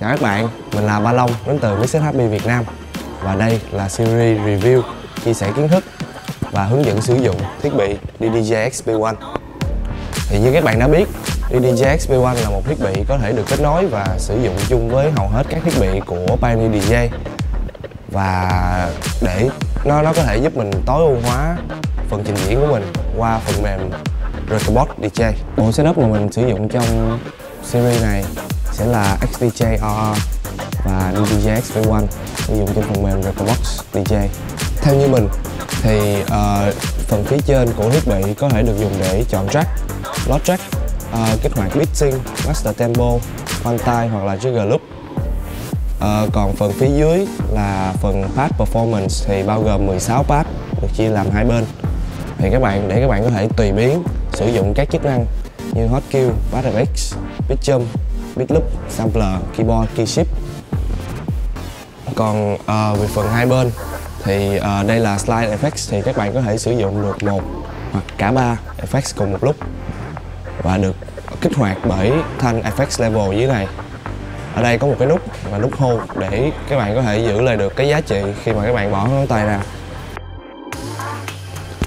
Chào các bạn, mình là Ba Long đến từ Mixed Happy Việt Nam. Và đây là series review, chia sẻ kiến thức và hướng dẫn sử dụng thiết bị DDJ XP1 Thì như các bạn đã biết, DDJ XP1 là một thiết bị có thể được kết nối và sử dụng chung với hầu hết các thiết bị của Pioneer DJ Và để nó nó có thể giúp mình tối ưu hóa phần trình diễn của mình qua phần mềm Recordbox DJ Bộ setup mà mình sử dụng trong series này sẽ là XDJ RR và djx XP1 sử dụng trên phần mềm Recordbox DJ. Theo như mình thì uh, phần phía trên của thiết bị có thể được dùng để chọn track, load track, uh, kích hoạt mixing, master tempo, quantile hoặc là trigger loop. Uh, còn phần phía dưới là phần pad performance thì bao gồm 16 pad được chia làm hai bên. Thì các bạn để các bạn có thể tùy biến sử dụng các chức năng như hot cue, pad effects, pitch jump, Big loop, sampler, keyboard, key shift. Còn uh, về phần hai bên thì uh, đây là slide effects thì các bạn có thể sử dụng được một hoặc cả ba effects cùng một lúc và được kích hoạt bởi thanh effects level dưới này. Ở đây có một cái nút và nút hold để các bạn có thể giữ lại được cái giá trị khi mà các bạn bỏ ngón tay ra.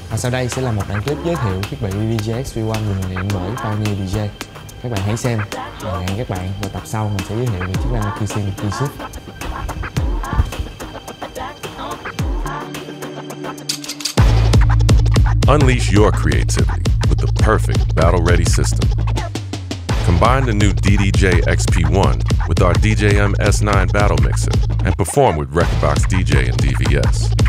Và sau đây sẽ là một đoạn clip giới thiệu thiết bị DJI XP1 được hiện bởi Pioneer DJ. Các bạn hãy xem và hẹn các bạn vào tập sau mình sẽ giới thiệu về chức năng key sync key shift. Unleash your creativity with the perfect battle ready system. Combine the new DDJ XP1 with our DJM S9 battle mixer and perform with Rekordbox DJ and DVS.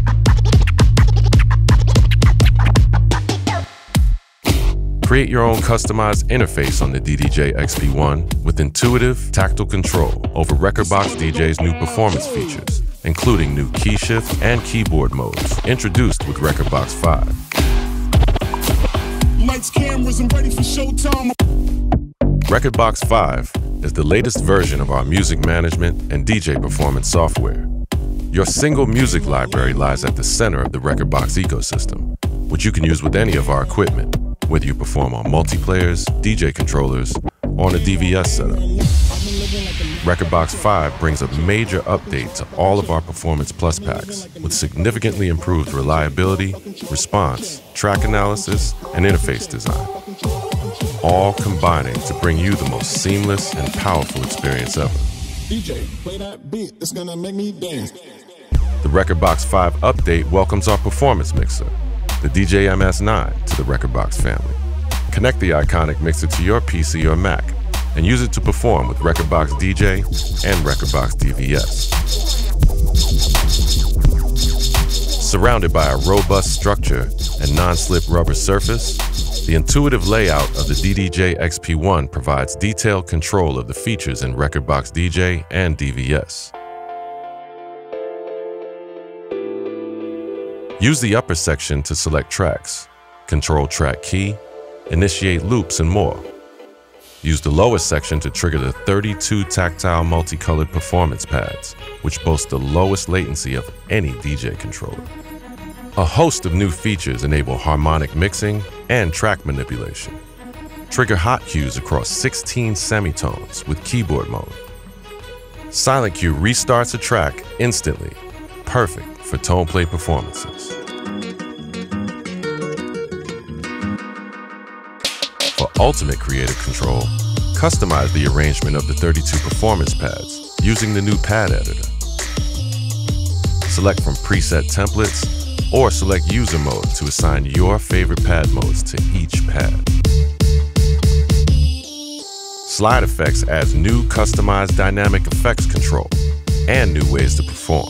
Create your own customized interface on the DDJ XP1 with intuitive, tactile control over Rekordbox DJ's new performance features, including new key shift and keyboard modes introduced with Rekordbox 5. Lights, cameras, ready for showtime. Rekordbox 5 is the latest version of our music management and DJ performance software. Your single music library lies at the center of the Rekordbox ecosystem, which you can use with any of our equipment, whether you perform on multiplayers, DJ controllers, or on a DVS setup. Rekordbox 5 brings a major update to all of our Performance Plus packs with significantly improved reliability, response, track analysis, and interface design. All combining to bring you the most seamless and powerful experience ever. DJ, play that beat. It's gonna make me dance. The Rekordbox 5 update welcomes our performance mixer, the DJM S9, to the Rekordbox family. Connect the iconic mixer to your PC or Mac and use it to perform with Rekordbox DJ and Rekordbox DVS. Surrounded by a robust structure and non-slip rubber surface, the intuitive layout of the DDJ XP1 provides detailed control of the features in Rekordbox DJ and DVS. Use the upper section to select tracks, control track key, initiate loops, and more. Use the lower section to trigger the 32 tactile multicolored performance pads, which boast the lowest latency of any DJ controller. A host of new features enable harmonic mixing and track manipulation. Trigger hot cues across 16 semitones with keyboard mode. Silent cue restarts a track instantly, perfect for tone play performances. For ultimate creative control, customize the arrangement of the 32 performance pads using the new pad editor. Select from preset templates or select user mode to assign your favorite pad modes to each pad. Slide Effects adds new customized dynamic effects control and new ways to perform.